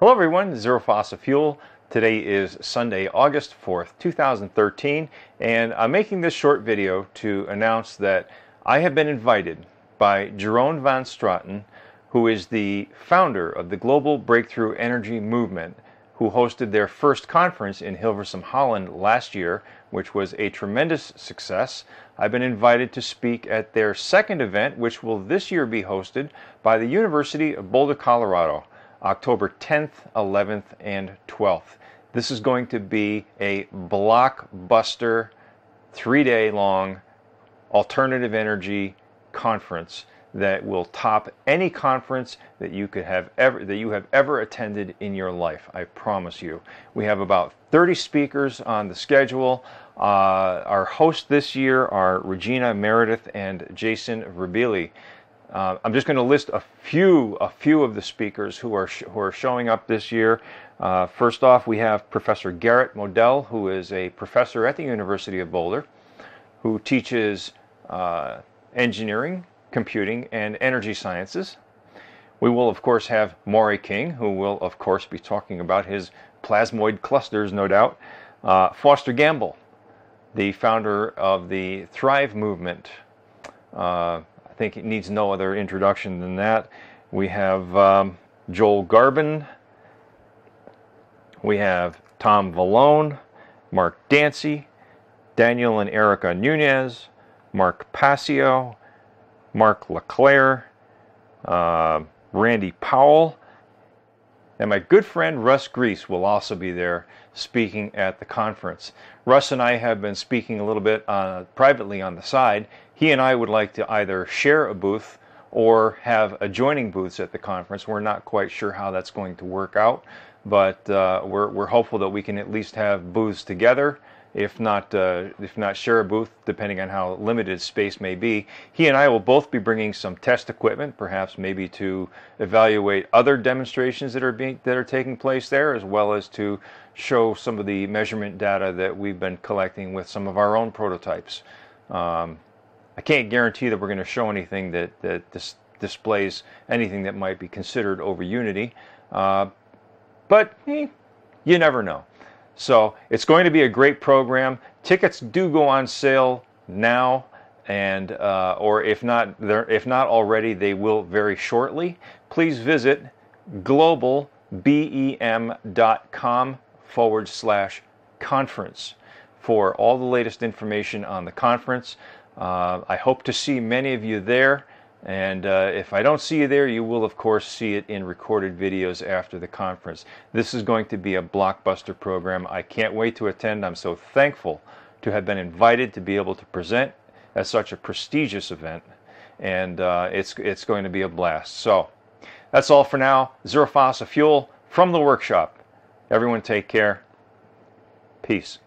Hello everyone, Zero Fossil Fuel. Today is Sunday, August 4th, 2013, and I'm making this short video to announce that I have been invited by Jeroen van Straten, who is the founder of the Global Breakthrough Energy Movement, who hosted their first conference in Hilversum, Holland last year, which was a tremendous success. I've been invited to speak at their second event, which will this year be hosted by the University of Boulder, Colorado, October 10th, 11th, and 12th. This is going to be a blockbuster, three day long alternative energy conference that will top any conference that you could have ever that you have ever attended in your life. I promise you. We have about 30 speakers on the schedule. Uh, our hosts this year are Regina Meredith and Jason Verbelli. Uh, I'm just going to list a few a few of the speakers who are who are showing up this year. Uh, first off, we have Professor Garret Moddel, who is a professor at the University of Boulder, who teaches uh, engineering computing, and energy sciences. We will, of course, have Moray King, who will, of course, be talking about his plasmoid clusters, no doubt. Uh, Foster Gamble, the founder of the Thrive movement. I think it needs no other introduction than that. We have um, Joel Garbon. We have Tom Valone, Mark Dansie, Daniel and Erica Nunez, Mark Passio, Mark LeClair, uh, Randy Powell, and my good friend Russ Gries will also be there speaking at the conference. Russ and I have been speaking a little bit uh, privately on the side. He and I would like to either share a booth or have adjoining booths at the conference. We're not quite sure how that's going to work out, but uh, we're, we're hopeful that we can at least have booths together if not uh, if not share a booth, depending on how limited space may be. He and I will both be bringing some test equipment, perhaps maybe to evaluate other demonstrations that are being that are taking place there, as well as to show some of the measurement data that we've been collecting with some of our own prototypes. Um, I can't guarantee that we're going to show anything that that dis- displays anything that might be considered over Unity, uh, but eh, you never know. So it's going to be a great program. Tickets do go on sale now, and uh, or if not, if not already, they will very shortly. Please visit globalbem.com forward slash conference for all the latest information on the conference. Uh, I hope to see many of you there. And uh, if I don't see you there, you will, of course, see it in recorded videos after the conference. This is going to be a blockbuster program. I can't wait to attend. I'm so thankful to have been invited to be able to present at such a prestigious event. And uh, it's, it's going to be a blast. So that's all for now. Zero Fossil Fuel from the workshop. Everyone take care. Peace.